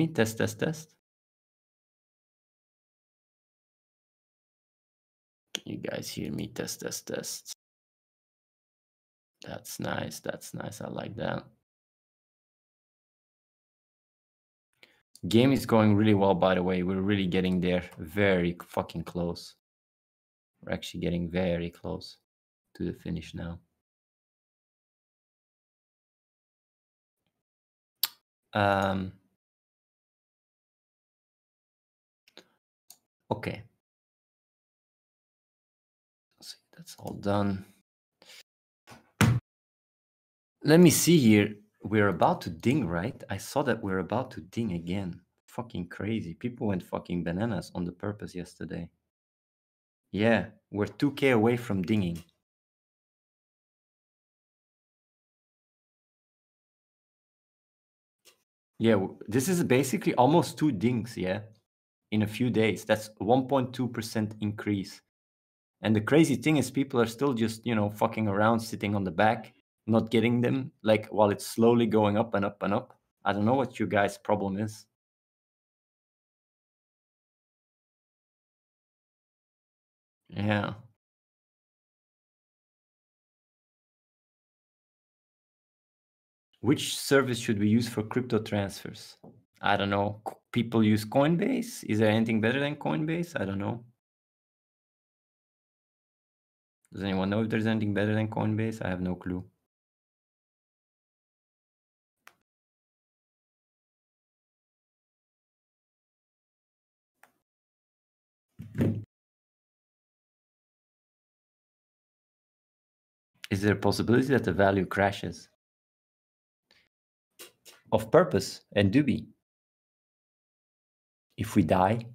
me test test test. Can you guys hear me? Test test test. That's nice that's nice. I like that. Game is going really well by the way. We're really getting there. Very fucking close. We're actually getting very close to the finish now. Um Okay. See, that's all done. Let me see here. We're about to ding, right? I saw that we're about to ding again. Fucking crazy. People went fucking bananas on the purpose yesterday. Yeah, we're 2k away from dinging. Yeah, this is basically almost two dings, yeah in a few days. That's 1.2% increase. And the crazy thing is people are still just, you know, fucking around sitting on the back, not getting them like while it's slowly going up and up and up. I don't know what you guys' problem is. Yeah. Which service should we use for crypto transfers? I don't know. People use Coinbase. Is there anything better than Coinbase? I don't know. Does anyone know if there's anything better than Coinbase? I have no clue. Is there a possibility that the value crashes? Of purpose and Dubi if we die.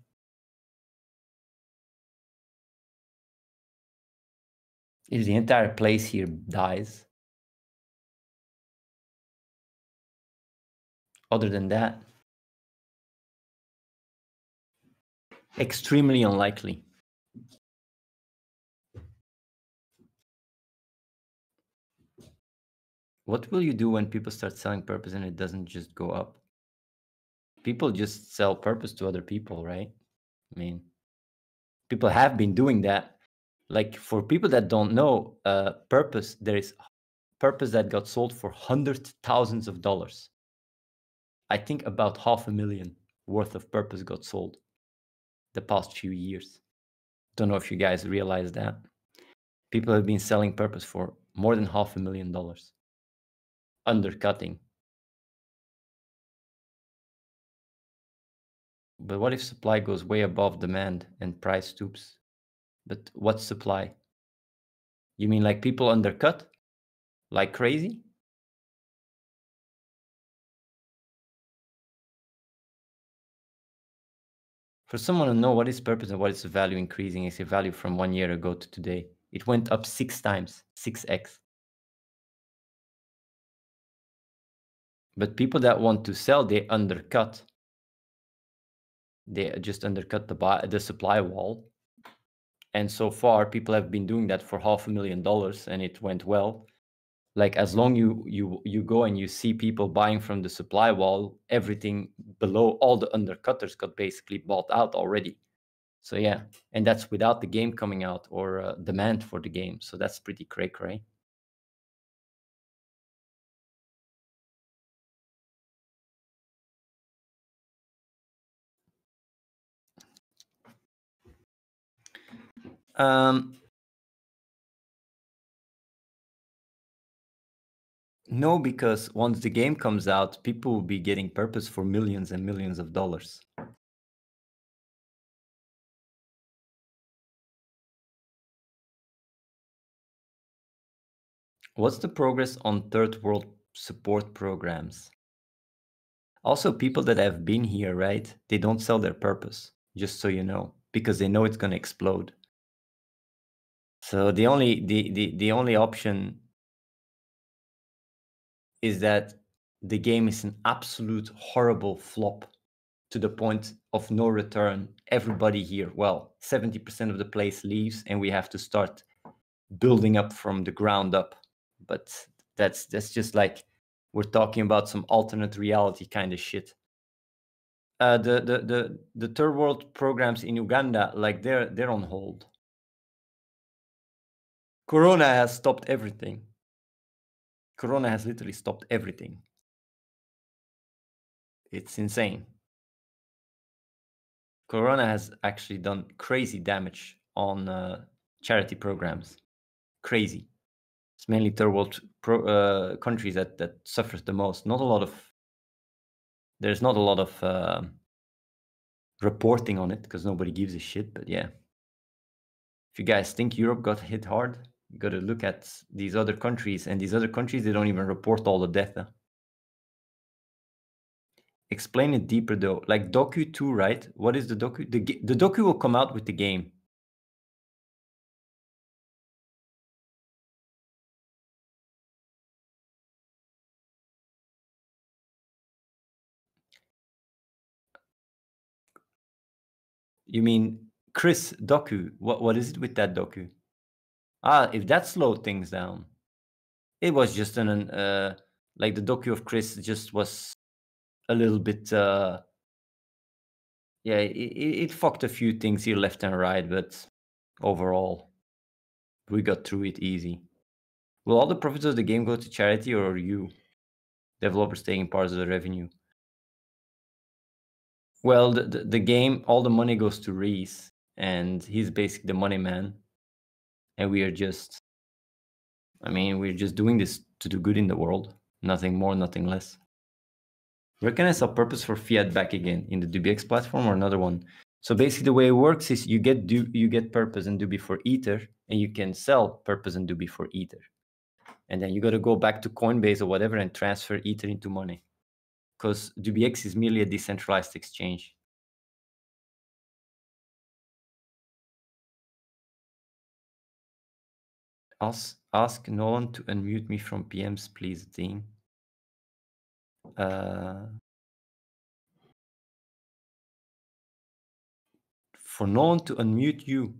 If the entire place here dies. Other than that extremely unlikely. What will you do when people start selling purpose and it doesn't just go up people just sell purpose to other people, right? I mean, people have been doing that. Like for people that don't know, uh, purpose there is purpose that got sold for hundreds thousands of dollars. I think about half a million worth of purpose got sold the past few years. Don't know if you guys realize that. People have been selling purpose for more than half a million dollars, undercutting But what if supply goes way above demand and price stoops? But what's supply? You mean like people undercut like crazy? For someone to know what is purpose and what is value increasing, is a value from one year ago to today. It went up six times, 6x. But people that want to sell, they undercut they just undercut the buy, the supply wall. And so far, people have been doing that for half a million dollars, and it went well. Like as long you you you go and you see people buying from the supply wall, everything below all the undercutters got basically bought out already. So yeah, and that's without the game coming out or uh, demand for the game. So that's pretty cray cray. Um, no, because once the game comes out, people will be getting purpose for millions and millions of dollars. What's the progress on third world support programs? Also, people that have been here, right? They don't sell their purpose, just so you know, because they know it's going to explode. So the only the, the the only option is that the game is an absolute horrible flop to the point of no return. Everybody here, well, 70% of the place leaves and we have to start building up from the ground up. But that's that's just like we're talking about some alternate reality kind of shit. uh, the, the the the third world programs in Uganda, like they're they're on hold. Corona has stopped everything. Corona has literally stopped everything. It's insane. Corona has actually done crazy damage on uh, charity programs. Crazy. It's mainly third world pro, uh, countries that that suffers the most. Not a lot of. There's not a lot of uh, reporting on it because nobody gives a shit. But yeah, if you guys think Europe got hit hard, got to look at these other countries, and these other countries they don't even report all the. Huh? Explain it deeper though. Like Docu 2, right? What is the Docu? The, the will come out with the game. You mean Chris Docu? What what is it with that Docu? Ah, if that slowed things down, it was just an uh, like the docu of Chris just was a little bit. Uh, yeah, it, it fucked a few things here left and right, but overall, we got through it easy. Will all the profits of the game go to charity, or are you developers taking part of the revenue? Well, the, the, the game, all the money goes to Reese, and he's basically the money man. And we are just, I mean, we're just doing this to do good in the world. Nothing more, nothing less. I sell purpose for fiat back again? In the DubiEx platform or another one? So basically, the way it works is you get du- you get purpose and Dubi for Ether, and you can sell purpose and Dubi for Ether. And then you got to go back to Coinbase or whatever and transfer Ether into money because DubiEx is merely a decentralized exchange. Ask, ask Nolan to unmute me from PMs, please, Dean. Uh, for Nolan to unmute you.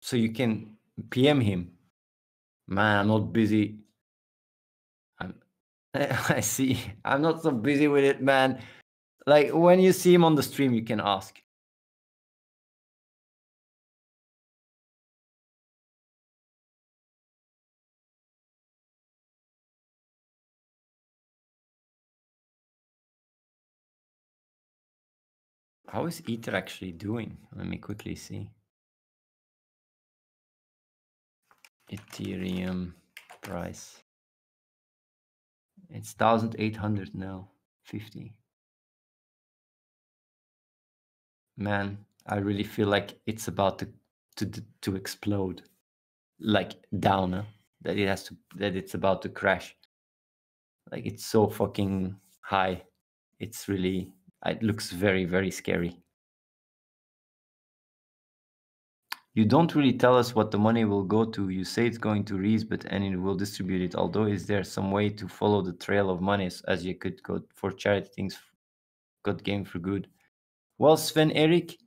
So you can PM him. Man, I'm not busy. I'm, I see. I'm not so busy with it, man. Like when you see him on the stream, you can ask. How is Ether actually doing? Let me quickly see. Ethereum price. It's 1800 now, 50. Man, I really feel like it's about to to to explode. Like down, that it has to that it's about to crash. Like it's so fucking high. It's really it looks very very scary. You don't really tell us what the money will go to. You say it's going to Reese, but and it will distribute it. Although, is there some way to follow the trail of money as you could go for charity things, good game for good? Well, Sven Eric,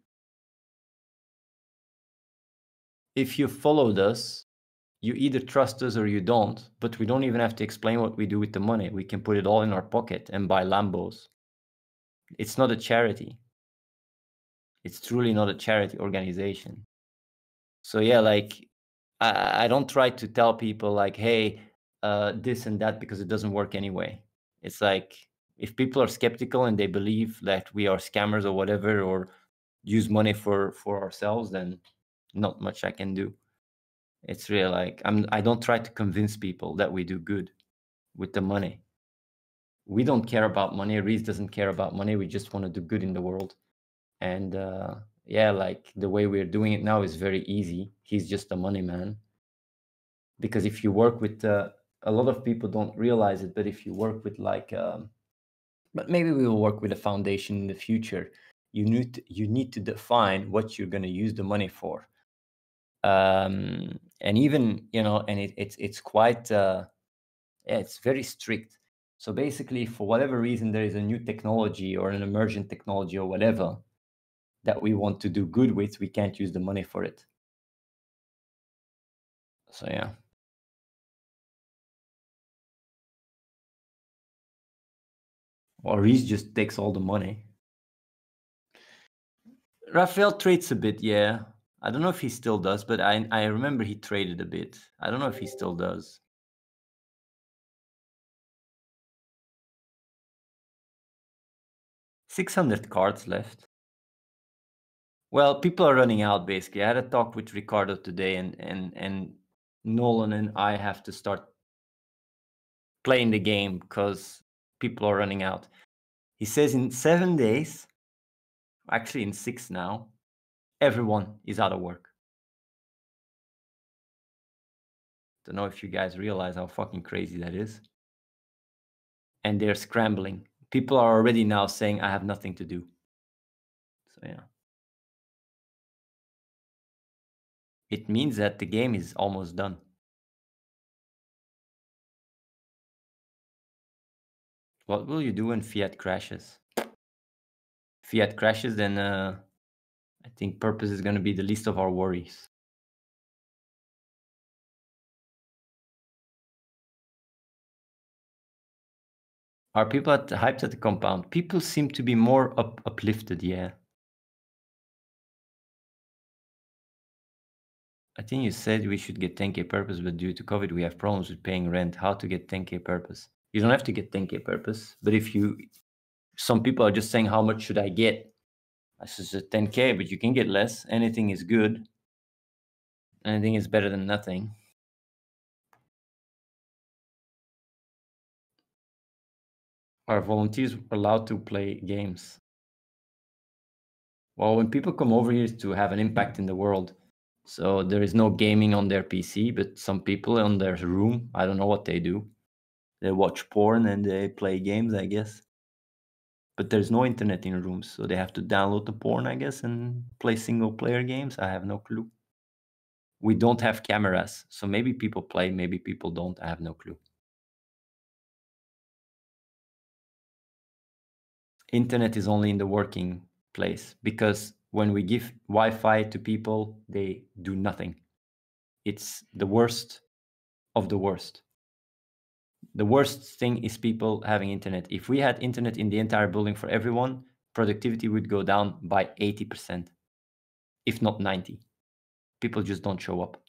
if you followed us, you either trust us or you don't. But we don't even have to explain what we do with the money. We can put it all in our pocket and buy Lambos. It's not a charity. It's truly not a charity organization so yeah like I, I don't try to tell people like hey uh, this and that because it doesn't work anyway it's like if people are skeptical and they believe that we are scammers or whatever or use money for for ourselves then not much i can do. It's really like i'm i don't try to convince people that we do good with the money. We don't care about money. Reese doesn't care about money. We just want to do good in the world. And uh yeah, like the way we're doing it now is very easy. He's just a money man. Because if you work with uh, a lot of people don't realize it, but if you work with like, um, but maybe we will work with a foundation in the future. You need to, you need to define what you're going to use the money for. Um, and even you know, and it, it's it's quite uh, yeah, it's very strict. So basically, for whatever reason, there is a new technology or an emergent technology or whatever that we want to do good with, we can't use the money for it. So yeah. Or Reese just takes all the money. Raphael trades a bit, yeah. I don't know if he still does, but I I remember he traded a bit. I don't know if he still does. Six hundred cards left. Well, people are running out basically. I had a talk with Ricardo today and and and Nolan and I have to start playing the game because people are running out. He says in seven days, actually in six now, everyone is out of work. Don't know if you guys realize how fucking crazy that is. And they're scrambling. People are already now saying, I have nothing to do. So, yeah. It means that the game is almost done. What will you do when fiat crashes? Fiat crashes, then uh, I think purpose is going to be the least of our worries. Are people at hyped at the compound? People seem to be more up, uplifted, yeah. I think you said we should get 10k purpose, but due to COVID, we have problems with paying rent. How to get 10k purpose? You don't have to get 10k purpose, but if you, some people are just saying, how much should I get? I said 10k, but you can get less. Anything is good. Anything is better than nothing. Are volunteers allowed to play games? Well, when people come over here to have an impact in the world, so there is no gaming on their PC, but some people on their room, I don't know what they do. They watch porn and they play games, I guess. But there's no internet in rooms, so they have to download the porn, I guess, and play single player games. I have no clue. We don't have cameras, so maybe people play, maybe people don't. I have no clue. Internet is only in the working place because when we give Wi-Fi to people, they do nothing. It's the worst of the worst. The worst thing is people having internet. If we had internet in the entire building for everyone, productivity would go down by 80%, if not 90. People just don't show up.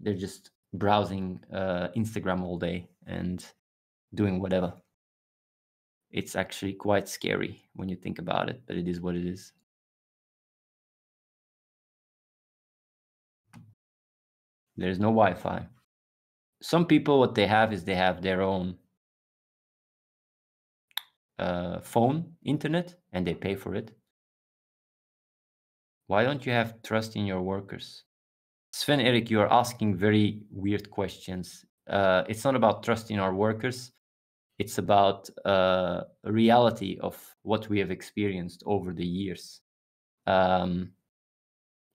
They're just browsing uh, Instagram all day and doing whatever it's actually quite scary when you think about it, but it is what it is. There's no Wi Fi. Some people, what they have is they have their own uh, phone internet and they pay for it. Why don't you have trust in your workers? Sven Eric, you are asking very weird questions. Uh, it's not about trust in our workers it's about uh, reality of what we have experienced over the years. Um,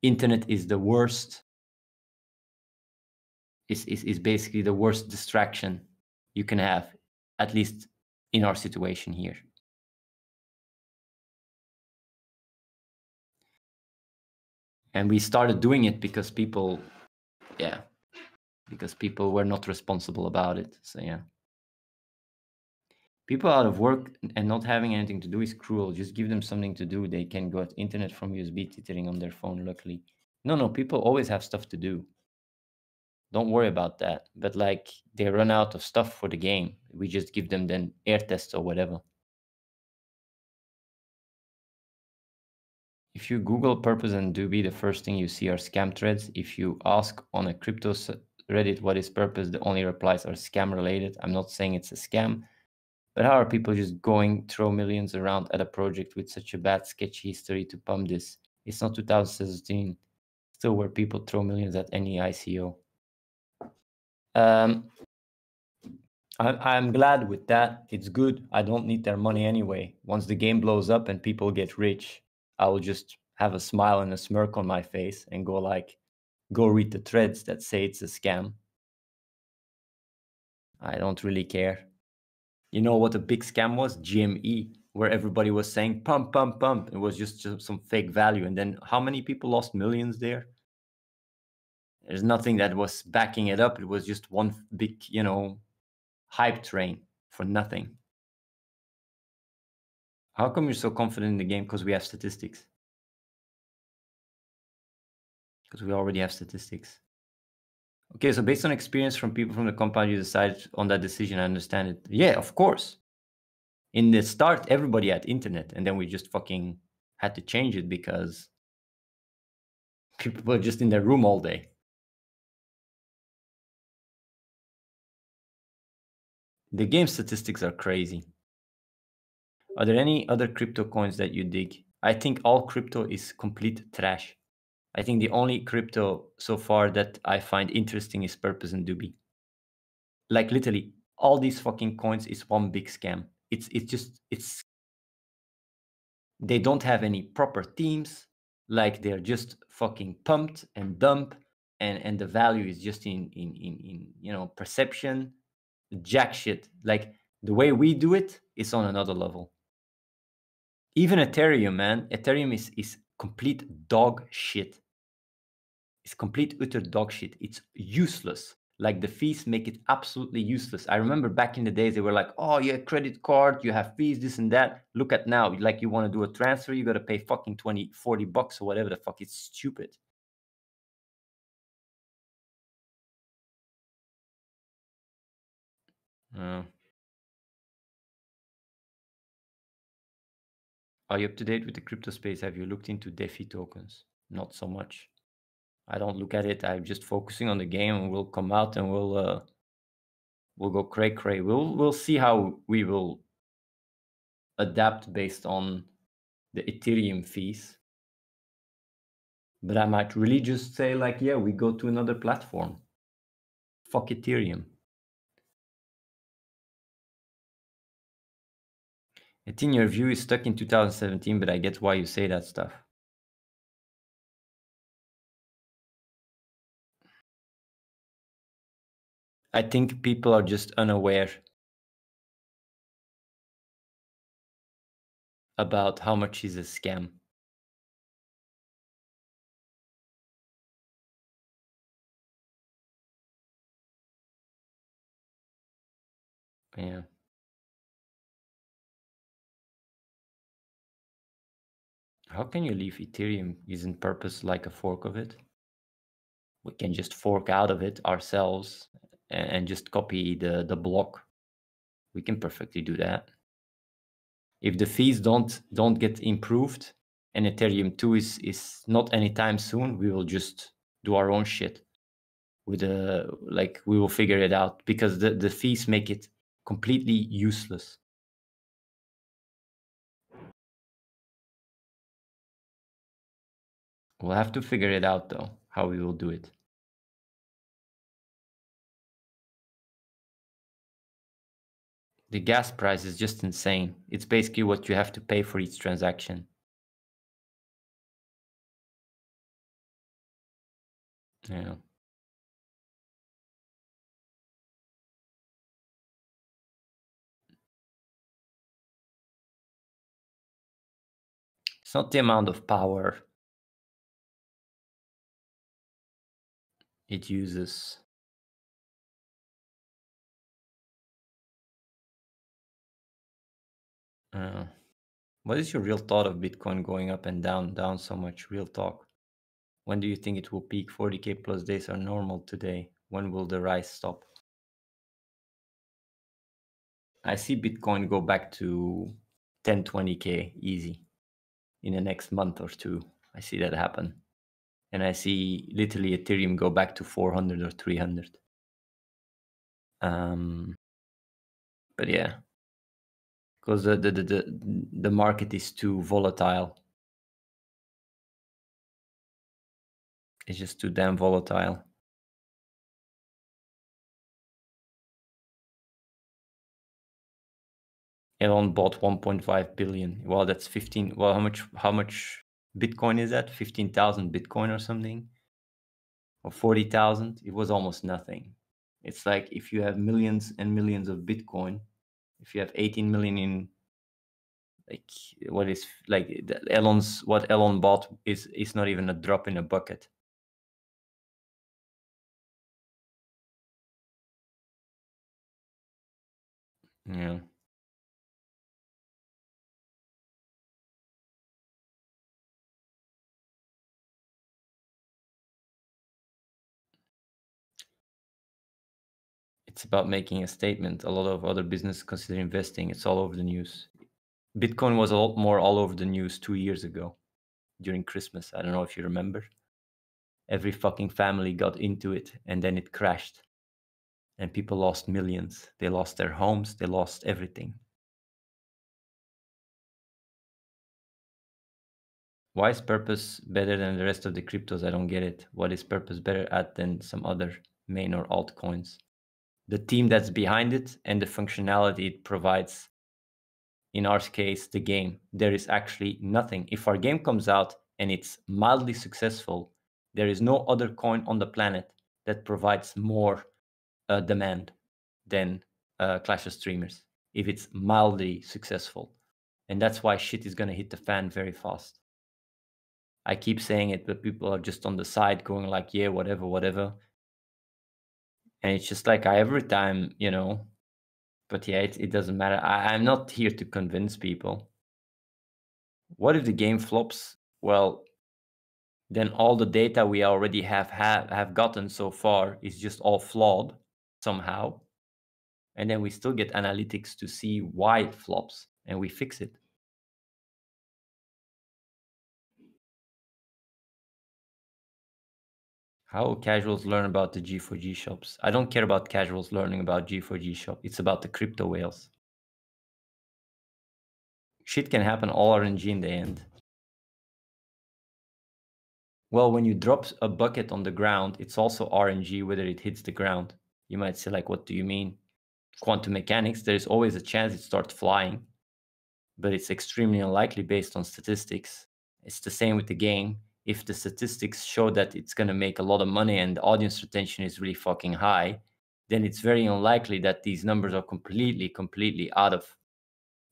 internet is the worst. Is, is is basically the worst distraction you can have, at least in our situation here. And we started doing it because people, yeah, because people were not responsible about it. So yeah. People out of work and not having anything to do is cruel. Just give them something to do. They can go at internet from USB tethering on their phone, luckily. No, no, people always have stuff to do. Don't worry about that. But like they run out of stuff for the game. We just give them then air tests or whatever. If you Google purpose and Dubi, the first thing you see are scam threads. If you ask on a crypto Reddit what is purpose, the only replies are scam related. I'm not saying it's a scam but how are people just going throw millions around at a project with such a bad sketchy history to pump this? It's not 2017, still where people throw millions at any ICO. Um, I, I'm glad with that. It's good. I don't need their money anyway. Once the game blows up and people get rich, I will just have a smile and a smirk on my face and go like, go read the threads that say it's a scam. I don't really care. You know what a big scam was? GME, where everybody was saying pump, pump, pump. It was just some fake value. And then how many people lost millions there? There's nothing that was backing it up. It was just one big, you know, hype train for nothing. How come you're so confident in the game? Because we have statistics. Because we already have statistics. Okay, so based on experience from people from the compound, you decided on that decision. I understand it. Yeah, of course. In the start, everybody had internet, and then we just fucking had to change it because people were just in their room all day. The game statistics are crazy. Are there any other crypto coins that you dig? I think all crypto is complete trash. I think the only crypto so far that I find interesting is Purpose and Dubi. Like literally, all these fucking coins is one big scam. It's it's just it's they don't have any proper teams. Like they're just fucking pumped and dump, and and the value is just in in in in you know perception, jack shit. Like the way we do it is on another level. Even Ethereum, man, Ethereum is is complete dog shit It's complete utter dog shit. It's useless. Like the fees make it absolutely useless. I remember back in the days they were like, "Oh, you have credit card, you have fees, this and that." Look at now, like you want to do a transfer, you got to pay fucking 20, 40 bucks or whatever the fuck. It's stupid. Uh, are you up to date with the crypto space? Have you looked into DeFi tokens? Not so much. I don't look at it. I'm just focusing on the game, we'll come out and we'll uh, we'll go cray cray. We'll we'll see how we will adapt based on the Ethereum fees. But I might really just say like, yeah, we go to another platform. Fuck Ethereum. I think your view is stuck in 2017, but I get why you say that stuff. I think people are just unaware about how much is a scam. Yeah. How can you leave Ethereum using purpose like a fork of it? We can just fork out of it ourselves and just copy the, the block. We can perfectly do that. If the fees don't don't get improved and Ethereum 2 is, is not anytime soon, we will just do our own shit. With a like we will figure it out because the, the fees make it completely useless. We'll have to figure it out though, how we will do it. The gas price is just insane. It's basically what you have to pay for each transaction. Yeah. It's not the amount of power it uses. Uh, what is your real thought of Bitcoin going up and down, down so much? Real talk. When do you think it will peak? 40k plus days are normal today. When will the rise stop? I see Bitcoin go back to 10, 20k easy in the next month or two. I see that happen. And I see literally Ethereum go back to 400 or 300. Um, but yeah, because the, the, the, the market is too volatile. It's just too damn volatile. Elon bought 1.5 billion. Well, that's 15. Well, how much? How much Bitcoin is that? 15,000 Bitcoin or something, or 40,000. It was almost nothing. It's like if you have millions and millions of Bitcoin, if you have 18 million in like what is like Elon's what Elon bought is is not even a drop in a bucket. Yeah. It's about making a statement. A lot of other business consider investing. It's all over the news. Bitcoin was a lot more all over the news two years ago during Christmas. I don't know if you remember. Every fucking family got into it and then it crashed. And people lost millions. They lost their homes, they lost everything. Why is purpose better than the rest of the cryptos? I don't get it. What is purpose better at than some other main or altcoins? The team that's behind it and the functionality it provides. In our case, the game. There is actually nothing. If our game comes out and it's mildly successful, there is no other coin on the planet that provides more uh, demand than uh, Clash of Streamers if it's mildly successful. And that's why shit is going to hit the fan very fast. I keep saying it, but people are just on the side going like, yeah, whatever, whatever. And it's just like I every time, you know. But yeah, it, it doesn't matter. I, I'm not here to convince people. What if the game flops? Well, then all the data we already have have, have gotten so far is just all flawed somehow. And then we still get analytics to see why it flops and we fix it. How casuals learn about the G4G shops? I don't care about casuals learning about G4G shop. It's about the crypto whales. Shit can happen all RNG in the end. Well, when you drop a bucket on the ground, it's also RNG whether it hits the ground. You might say, like, what do you mean? Quantum mechanics, there is always a chance it starts flying, but it's extremely unlikely based on statistics. It's the same with the game if the statistics show that it's going to make a lot of money and audience retention is really fucking high, then it's very unlikely that these numbers are completely, completely out of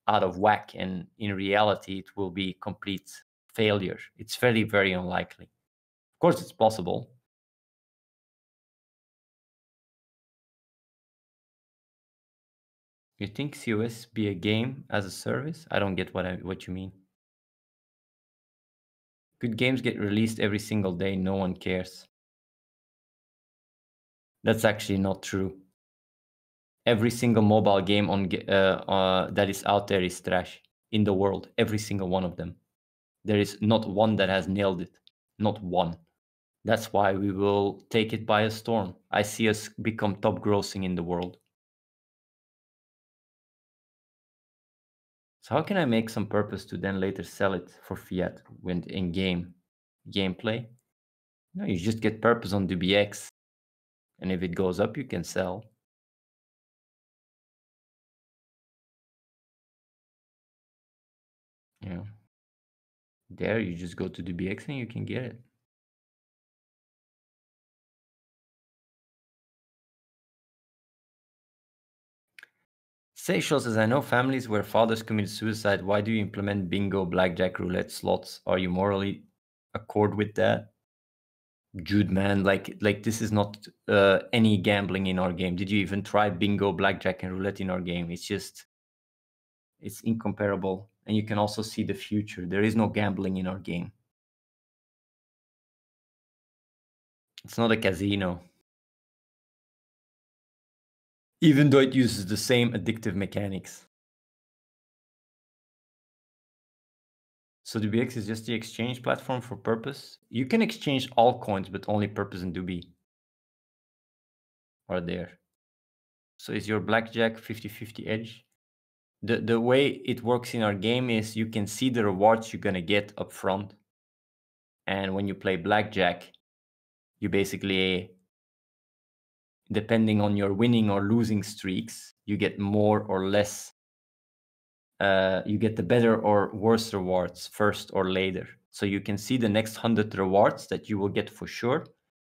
out of whack. And in reality, it will be complete failure. It's very, very unlikely. Of course, it's possible. You think COS be a game as a service? I don't get what I what you mean. Good games get released every single day, no one cares. That's actually not true. Every single mobile game on uh, uh, that is out there is trash in the world. Every single one of them. There is not one that has nailed it. Not one. That's why we will take it by a storm. I see us become top grossing in the world. So how can I make some purpose to then later sell it for fiat when in game gameplay? No, you just get purpose on DBX, and if it goes up, you can sell. Yeah. There, you just go to DBX and you can get it. Seychelles says, I know families where fathers commit suicide. Why do you implement bingo, blackjack, roulette, slots? Are you morally accord with that? Jude, man, like like this is not uh, any gambling in our game. Did you even try bingo, blackjack, and roulette in our game? It's just it's incomparable, and you can also see the future. There is no gambling in our game. It's not a casino even though it uses the same addictive mechanics. So DBX is just the exchange platform for purpose. You can exchange all coins, but only purpose and Dubi are there. So is your blackjack 50-50 edge? The the way it works in our game is you can see the rewards you're gonna get up front. And when you play blackjack, you basically depending on your winning or losing streaks, you get more or less. Uh, you get the better or worse rewards first or later. So you can see the next 100 rewards that you will get for sure.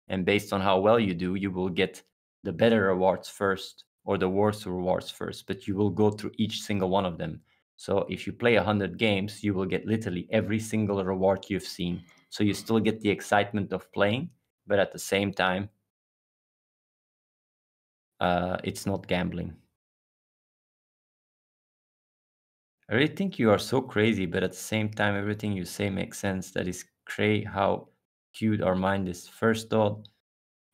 And based on how well you do, you will get the better rewards first or the worse rewards first. But you will go through each single one of them. So if you play 100 games, you will get literally every single reward you've seen. So you still get the excitement of playing, but at the same time, uh, it's not gambling. I really think you are so crazy, but at the same time, everything you say makes sense. That is cray how cute our mind is. First thought,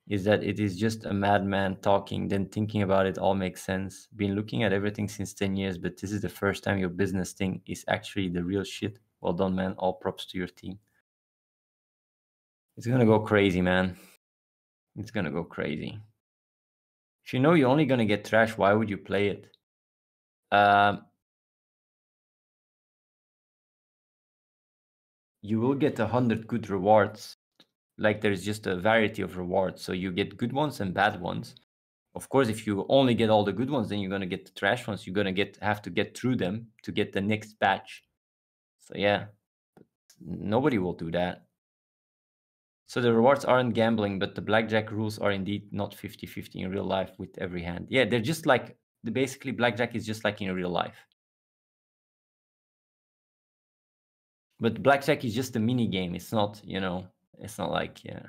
is that it is just a madman talking, then thinking about it all makes sense. Been looking at everything since 10 years, but this is the first time your business thing is actually the real shit. Well done, man. All props to your team. It's gonna go crazy, man. It's gonna go crazy. If you know you're only gonna get trash, why would you play it? Um, you will get a hundred good rewards like there's just a variety of rewards. So you get good ones and bad ones. Of course, if you only get all the good ones, then you're gonna get the trash ones. You're gonna get have to get through them to get the next batch. So yeah, nobody will do that. So the rewards aren't gambling, but the blackjack rules are indeed not 50-50 in real life with every hand. Yeah, they're just like the basically blackjack is just like in real life. But blackjack is just a mini game. It's not, you know, it's not like, yeah.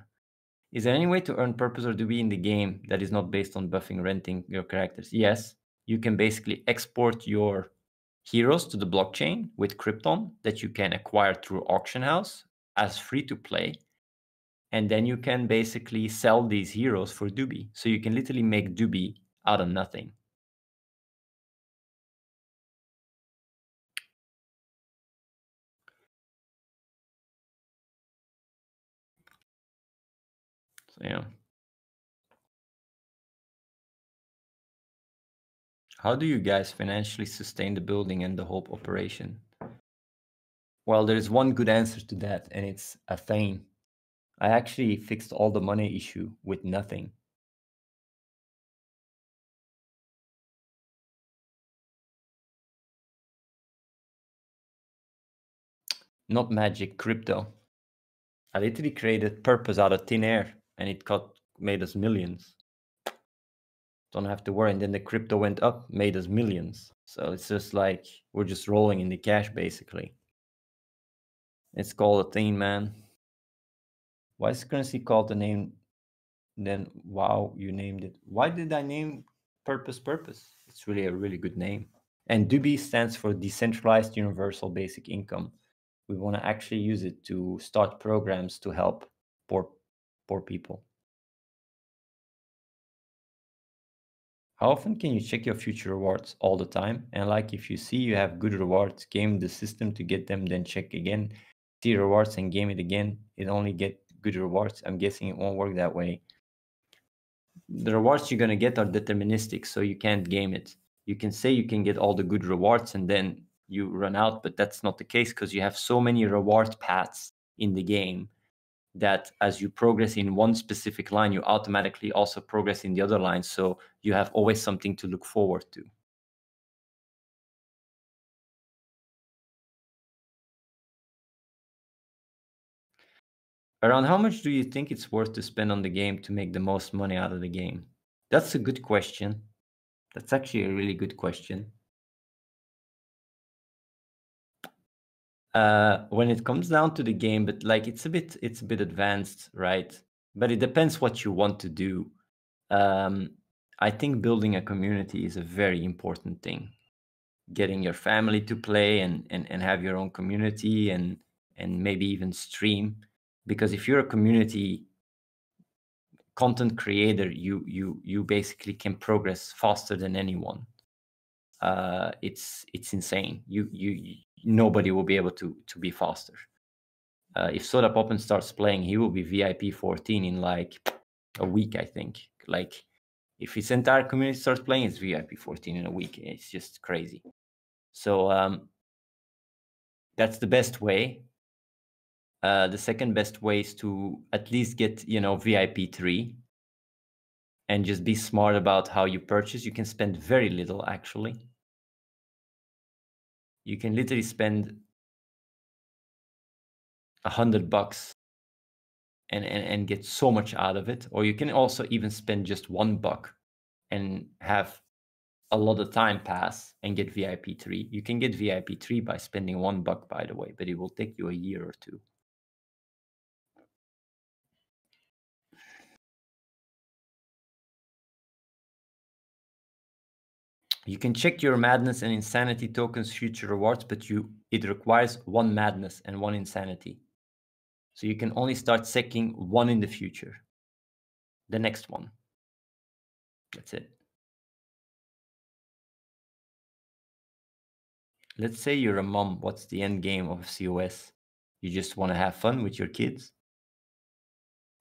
Is there any way to earn purpose or to be in the game that is not based on buffing, renting your characters? Yes. You can basically export your heroes to the blockchain with Krypton that you can acquire through auction house as free to play. And then you can basically sell these heroes for Dubi. So you can literally make Dubi out of nothing. So yeah. How do you guys financially sustain the building and the whole operation? Well, there is one good answer to that, and it's Athene. I actually fixed all the money issue with nothing. Not magic, crypto. I literally created purpose out of thin air and it got made us millions. Don't have to worry. And then the crypto went up, made us millions. So it's just like we're just rolling in the cash basically. It's called Athene, man. Why is currency called the name? Then wow, you named it. Why did I name Purpose Purpose? It's really a really good name. And DUBI stands for Decentralized Universal Basic Income we want to actually use it to start programs to help poor poor people. How often can you check your future rewards? All the time. And like if you see you have good rewards, game the system to get them, then check again, see rewards and game it again. It only get good rewards. I'm guessing it won't work that way. The rewards you're gonna get are deterministic, so you can't game it. You can say you can get all the good rewards and then you run out, but that's not the case because you have so many reward paths in the game that as you progress in one specific line, you automatically also progress in the other line. So you have always something to look forward to. Around how much do you think it's worth to spend on the game to make the most money out of the game? That's a good question. That's actually a really good question. uh, when it comes down to the game, but like it's a bit it's a bit advanced, right? But it depends what you want to do. Um, I think building a community is a very important thing. Getting your family to play and and, and have your own community and and maybe even stream, because if you're a community content creator, you you you basically can progress faster than anyone. Uh, it's it's insane. You you nobody will be able to to be faster. Uh, if Sodapoppin starts playing, he will be VIP 14 in like a week, I think. Like if his entire community starts playing, it's VIP 14 in a week. It's just crazy. So um, that's the best way. Uh, the second best way is to at least get you know VIP three, and just be smart about how you purchase. You can spend very little actually. You can literally spend a hundred bucks and, and and get so much out of it. Or you can also even spend just one buck and have a lot of time pass and get vip 3 you can get vip 3 by spending one buck by the way but it will take you a year or two You can check your madness and insanity tokens future rewards, but you it requires one madness and one insanity. So you can only start checking one in the future. the next one. That's it. Let's say you're a mom. What's the end game of COS? You just want to have fun with your kids?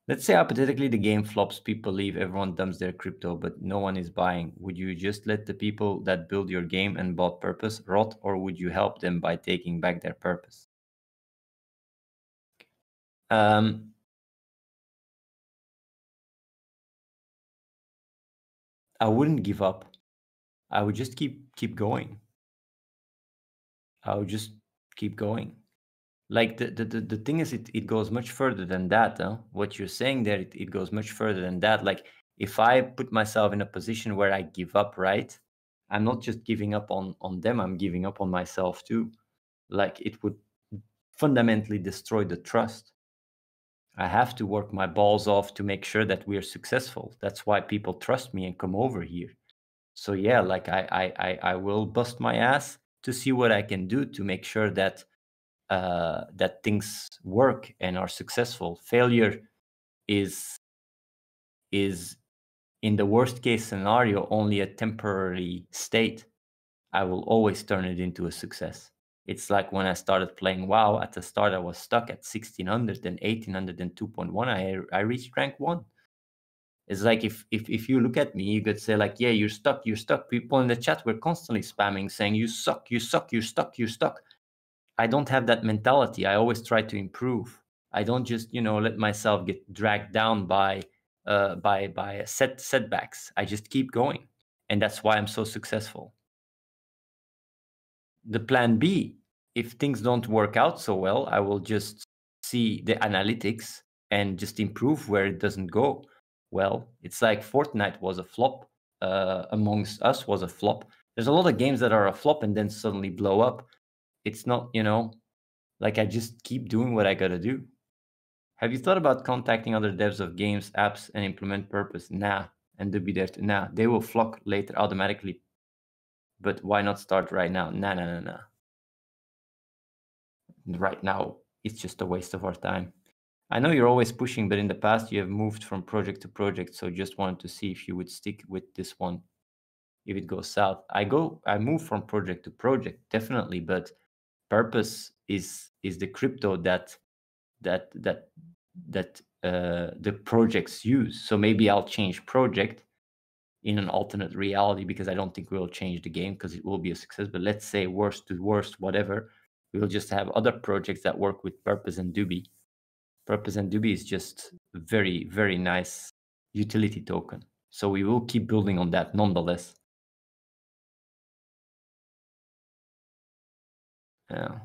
Let's say hypothetically the game flops, people leave, everyone dumps their crypto, but no one is buying. Would you just let the people that build your game and bought purpose rot, or would you help them by taking back their purpose? Um, I wouldn't give up. I would just keep keep going. I would just keep going. Like the the, the, the thing is it, it goes much further than that. Huh? What you're saying there, it, it goes much further than that. Like if I put myself in a position where I give up, right? I'm not just giving up on on them, I'm giving up on myself too. Like it would fundamentally destroy the trust. I have to work my balls off to make sure that we're successful. That's why people trust me and come over here. So yeah, like I I I, I will bust my ass to see what I can do to make sure that uh, that things work and are successful. Failure is is in the worst case scenario only a temporary state. I will always turn it into a success. It's like when I started playing WoW. At the start, I was stuck at 1600, then 1800, then 2.1. I I reached rank one. It's like if if if you look at me, you could say like, yeah, you're stuck, you're stuck. People in the chat were constantly spamming saying you suck, you suck, you're stuck, you're stuck. I don't have that mentality. I always try to improve. I don't just you know let myself get dragged down by uh, by by set setbacks. I just keep going, and that's why I'm so successful. The plan B, if things don't work out so well, I will just see the analytics and just improve where it doesn't go well. It's like Fortnite was a flop. Uh, amongst us was a flop. There's a lot of games that are a flop and then suddenly blow up. It's not, you know, like I just keep doing what I gotta do. Have you thought about contacting other devs of games, apps, and implement purpose? Nah, and be there. To, nah, they will flock later automatically. But why not start right now? Nah, nah, nah, nah. Right now, it's just a waste of our time. I know you're always pushing, but in the past you have moved from project to project. So just wanted to see if you would stick with this one if it goes south. I go, I move from project to project, definitely, but purpose is is the crypto that that that that uh, the projects use. So maybe I'll change project in an alternate reality because I don't think we'll change the game because it will be a success. But let's say worst to worst, whatever, we'll just have other projects that work with purpose and Dubi Purpose and Dubi is just very, very nice utility token. So we will keep building on that nonetheless. Yeah.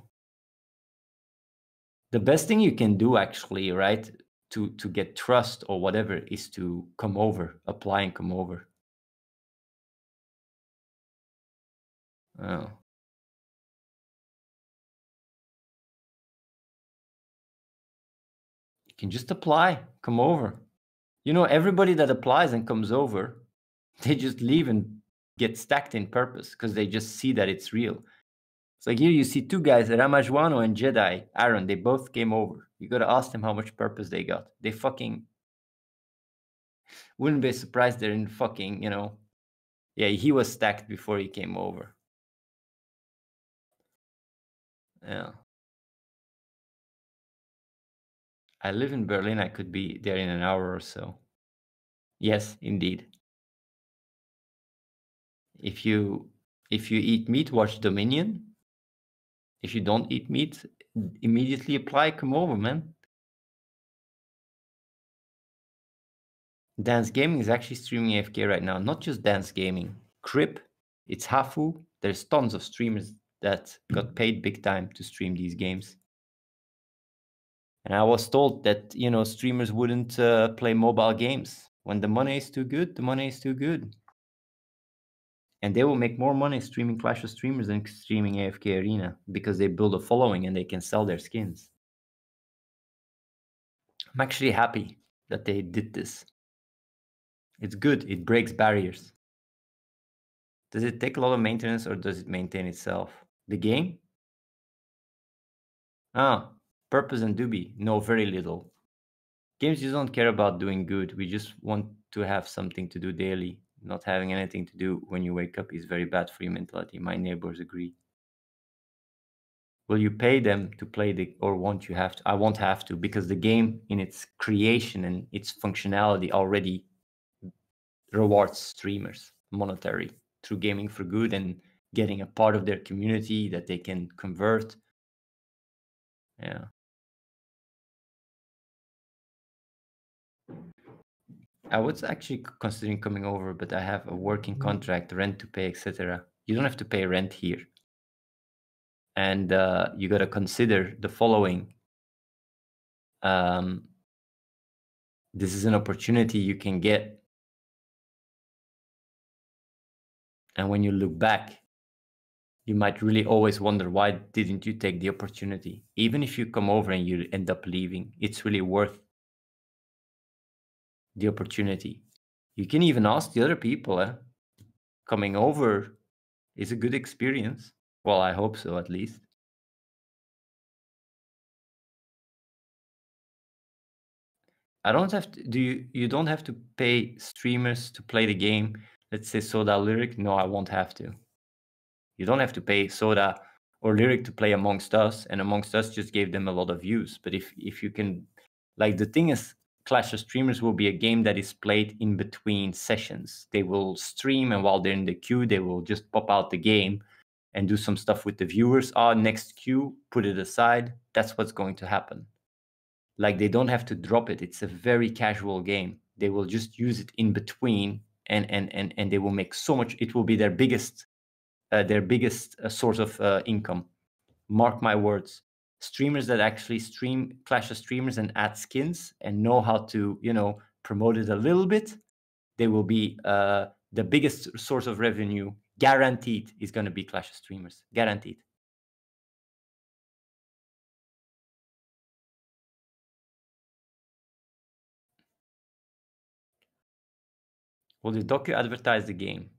The best thing you can do actually, right, to to get trust or whatever is to come over, apply and come over. Oh. You can just apply, come over. You know, everybody that applies and comes over, they just leave and get stacked in purpose because they just see that it's real. Like here you see two guys, Ramajuano and Jedi, Aaron, they both came over. You gotta ask them how much purpose they got. They fucking wouldn't be surprised they're in fucking, you know. Yeah, he was stacked before he came over. Yeah. I live in Berlin. I could be there in an hour or so. Yes, indeed. If you if you eat meat, watch Dominion. If you don't eat meat, immediately apply. Come over, man. DansGaming is actually streaming AFK right now. Not just DansGaming. Crip, it's Hafu. There's tons of streamers that got paid big time to stream these games and I was told that you know streamers wouldn't uh, play mobile games when the money is too good. The money is too good, and they will make more money streaming Clash of Streamers than streaming AFK Arena because they build a following and they can sell their skins. I'm actually happy that they did this. It's good. It breaks barriers. Does it take a lot of maintenance or does it maintain itself? The game? Ah, Purpose and Dubi know very little. games just don't care about doing good. We just want to have something to do daily. Not having anything to do when you wake up is very bad for your mentality. My neighbors agree. Will you pay them to play the or won't you have to? I won't have to because the game in its creation and its functionality already rewards streamers monetary through gaming for good and getting a part of their community that they can convert. Yeah. I was actually considering coming over, but I have a working mm-hmm. contract, rent to pay, etc. You don't have to pay rent here, and uh, you got to consider the following. Um, this is an opportunity you can get, and when you look back, you might really always wonder why didn't you take the opportunity? Even if you come over and you end up leaving, it's really worth the opportunity. You can even ask the other people. Eh? Coming over is a good experience. Well, I hope so, at least. I don't have to do you you don't have to pay streamers to play the game. Let's say Soda Lirik. No, I won't have to. You don't have to pay Soda or Lirik to play Amongst Us, and Amongst Us just gave them a lot of views. But if if you can like the thing is Clash of Streamers will be a game that is played in between sessions. They will stream, and while they're in the queue, they will just pop out the game and do some stuff with the viewers. Ah, next queue, put it aside. That's what's going to happen. Like they don't have to drop it. It's a very casual game. They will just use it in between, and and and and they will make so much. It will be their biggest, uh, their biggest uh, source of uh, income. Mark my words streamers that actually stream Clash of Streamers and add skins and know how to, you know, promote it a little bit, they will be uh, the biggest source of revenue. Guaranteed is going to be Clash of Streamers. Guaranteed. Will the docu advertise the game?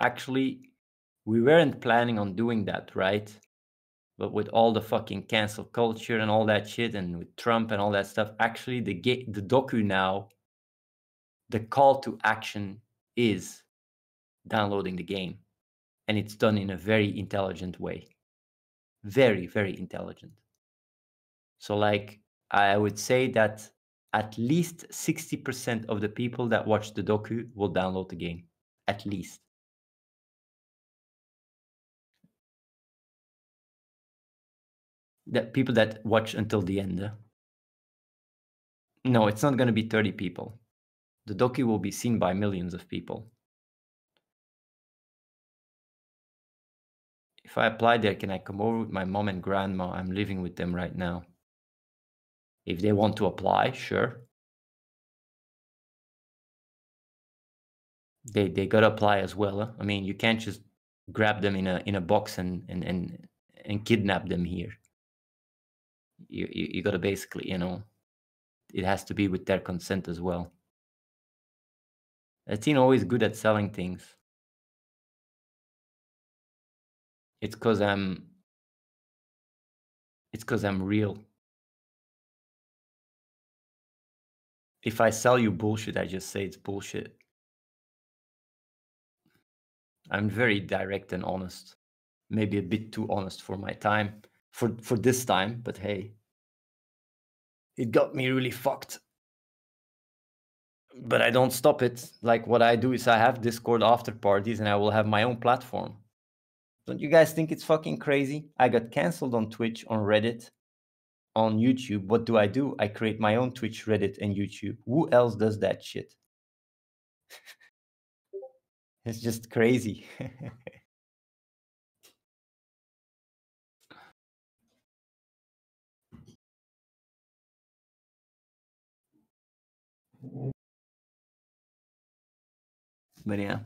Actually, we weren't planning on doing that, right? But with all the fucking cancel culture and all that shit and with Trump and all that stuff, actually the ga- the docu now, the call to action is downloading the game. And it's done in a very intelligent way. Very, very intelligent. So like I would say that at least 60% of the people that watch the docu will download the game. At least. That people that watch until the end. No, it's not going to be 30 people. The docu will be seen by millions of people. If I apply there, can I come over with my mom and grandma? I'm living with them right now. If they want to apply, sure. They they gotta apply as well. Huh? I mean, you can't just grab them in a in a box and and and, and kidnap them here you, you, you got to basically, you know, it has to be with their consent as well. Athene always good at selling things. It's because I'm. It's because I'm real. If I sell you bullshit, I just say it's bullshit. I'm very direct and honest. Maybe a bit too honest for my time for for this time, but hey, it got me really fucked. But I don't stop it. Like what I do is I have Discord after parties and I will have my own platform. Don't you guys think it's fucking crazy? I got canceled on Twitch, on Reddit, on YouTube. What do I do? I create my own Twitch, Reddit, and YouTube. Who else does that shit? it's just crazy. But yeah.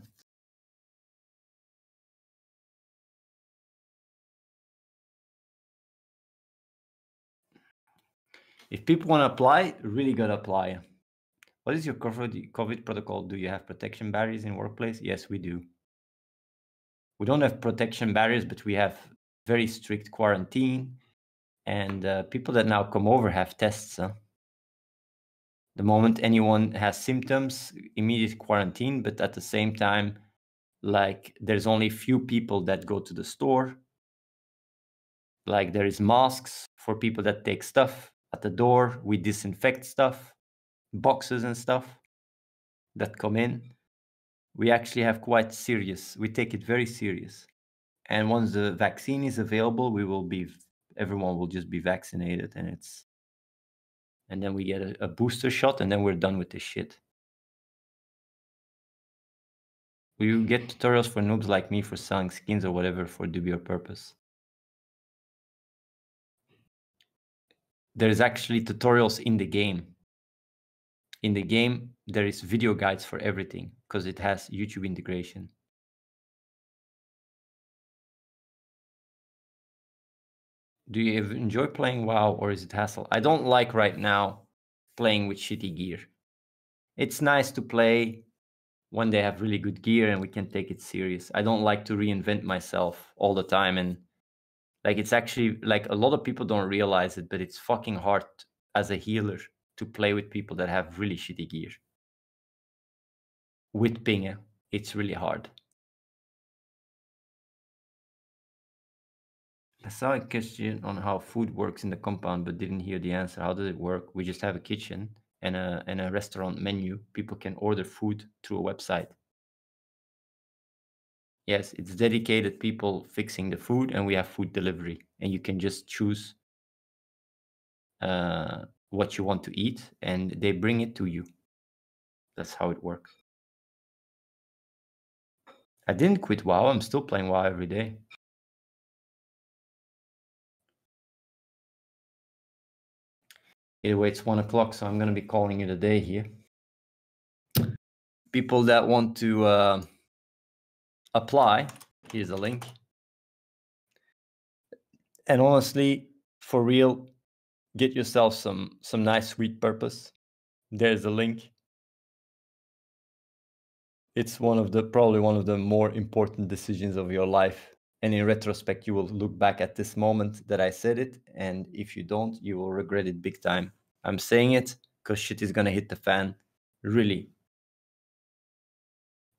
If people want to apply, really gotta apply. What is your COVID, protocol? Do you have protection barriers in workplace? Yes, we do. We don't have protection barriers, but we have very strict quarantine. And uh, people that now come over have tests. Huh? The moment anyone has symptoms, immediate quarantine, but at the same time, like there's only few people that go to the store. Like there is masks for people that take stuff at the door. We disinfect stuff, boxes and stuff that come in. We actually have quite serious. We take it very serious. And once the vaccine is available, we will be everyone will just be vaccinated and it's and then we get a, a booster shot and then we're done with this shit. We get tutorials for noobs like me for selling skins or whatever for dubious purpose. There's actually tutorials in the game. In the game, there is video guides for everything because it has YouTube integration. Do you enjoy playing WoW or is it hassle? I don't like right now playing with shitty gear. It's nice to play when they have really good gear and we can take it serious. I don't like to reinvent myself all the time and like it's actually like a lot of people don't realize it, but it's fucking hard as a healer to play with people that have really shitty gear. With ping, it's really hard. I saw a question on how food works in the compound, but didn't hear the answer. How does it work? We just have a kitchen and a and a restaurant menu. People can order food through a website. Yes, it's dedicated people fixing the food, and we have food delivery, and you can just choose uh, what you want to eat, and they bring it to you. That's how it works. I didn't quit WoW. I'm still playing WoW every day. Anyway, it's one o'clock, so I'm going to be calling it a day here. People that want to uh, apply, here's a link. And honestly, for real, get yourself some some nice sweet purpose. There's a link. It's one of the probably one of the more important decisions of your life and in retrospect, you will look back at this moment that I said it. And if you don't, you will regret it big time. I'm saying it because shit is to hit the fan really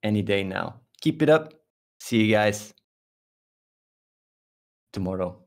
any day now. Keep it up. See you guys tomorrow.